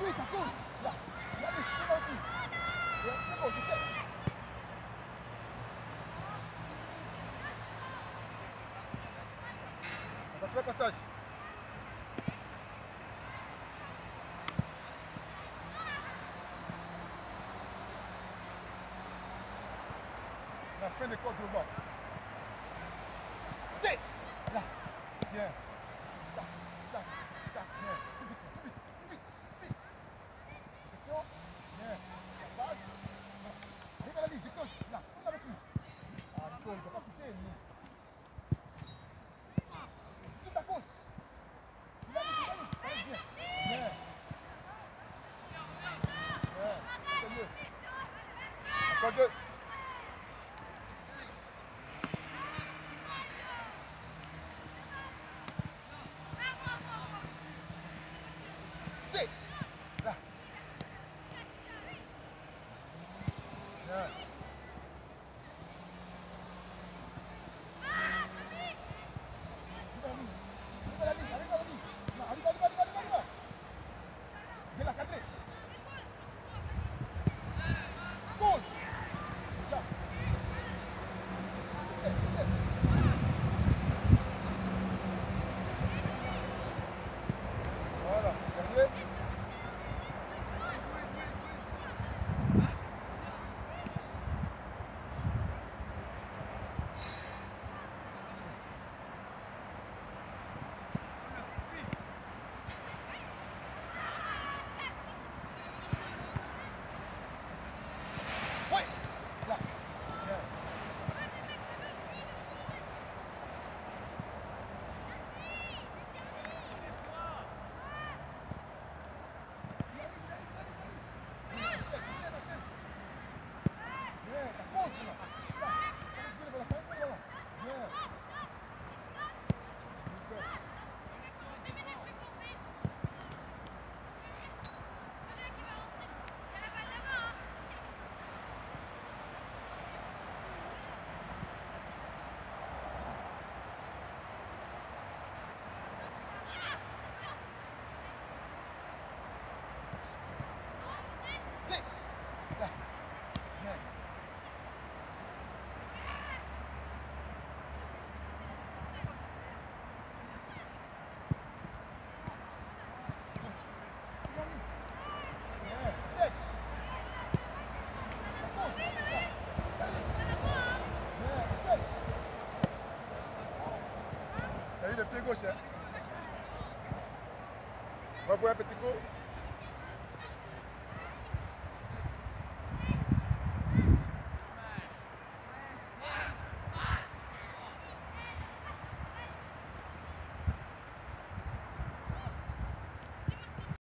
Vai passagem. Na frente, quadro, Sim! Lá. Yeah. Good. Pied gauche. hein. Va voir un petit coup.